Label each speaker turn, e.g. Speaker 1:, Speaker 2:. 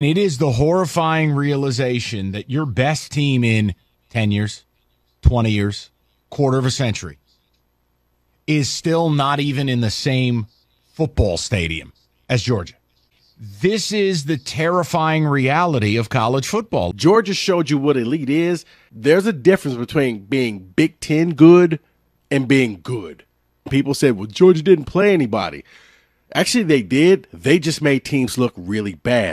Speaker 1: It is the horrifying realization that your best team in 10 years, 20 years, quarter of a century is still not even in the same football stadium as Georgia. This is the terrifying reality of college football.
Speaker 2: Georgia showed you what elite is. There's a difference between being Big Ten good and being good. People said, well, Georgia didn't play anybody. Actually, they did. They just made teams look really bad.